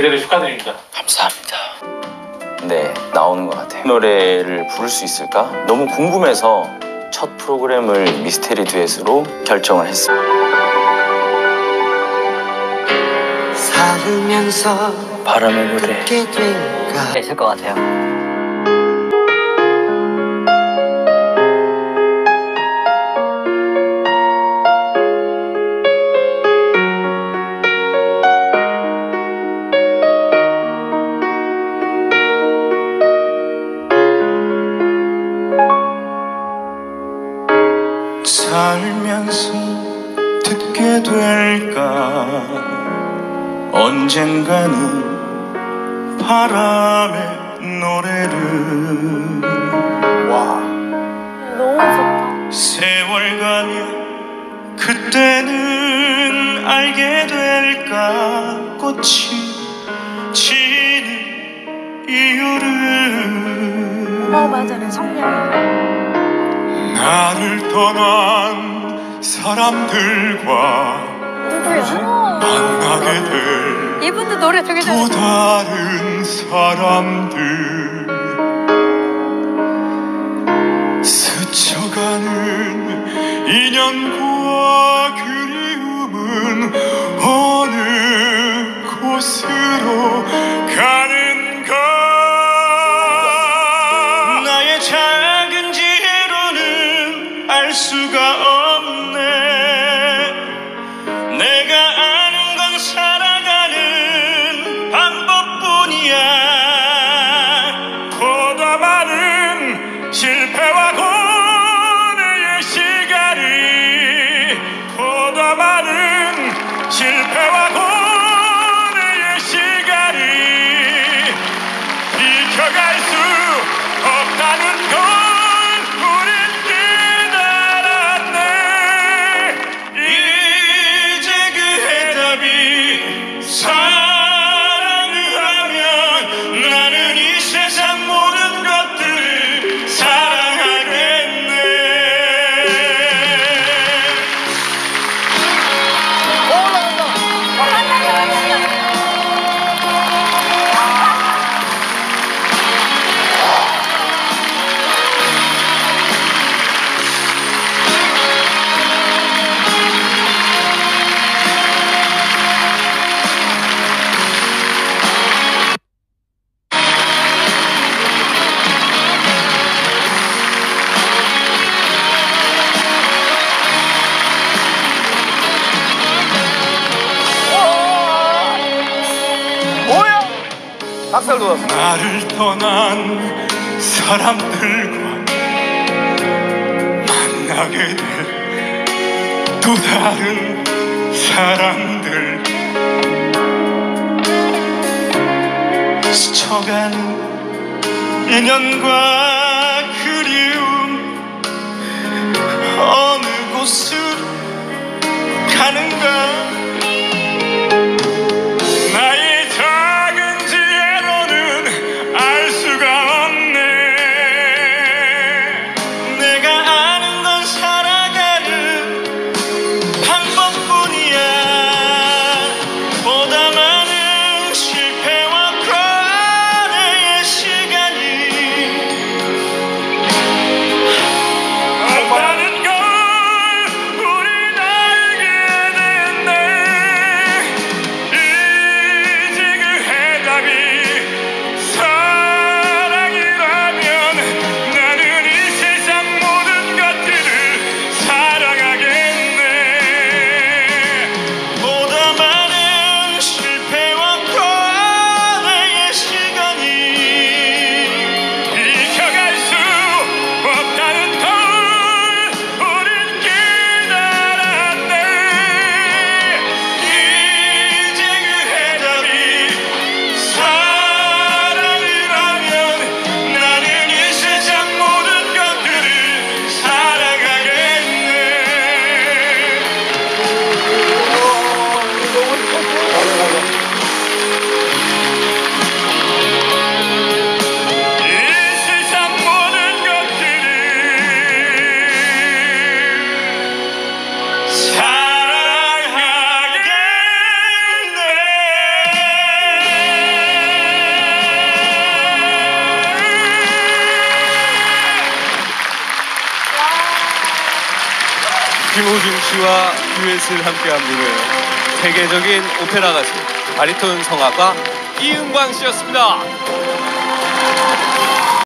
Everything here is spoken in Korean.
제대로 축하드립니다. 감사합니다. 네, 나오는 것 같아요. 노래를 부를 수 있을까? 너무 궁금해서 첫 프로그램을 미스테리 듀엣으로 결정을 했습니다. 바람의 노래 있을 것 같아요. 살면서 듣게 될까? 언젠가는 바람의 노래를. 너무 좋다. 세월 가면 그때는 알게 될까? 꽃이 지는 이유를. 어 맞아요 성냥. 나를 떠난 사람들과? 만나게 될 이분도 노래 되게 또 잘. 다른 사람들 스쳐가는 인연과 그리움은 어느 곳으로 가는가 나의 작은 지혜로는 알 수가 없 비켜갈 수 없다 박살 돋았어. 나를 떠난 사람들과 만나게 될 또 다른 사람들 스쳐가는 인연과 그리움 어느 곳으로 가는가 김호중 씨와 듀엣을 함께한 분은 세계적인 오페라 가수 바리톤 성악가 이은광 씨였습니다.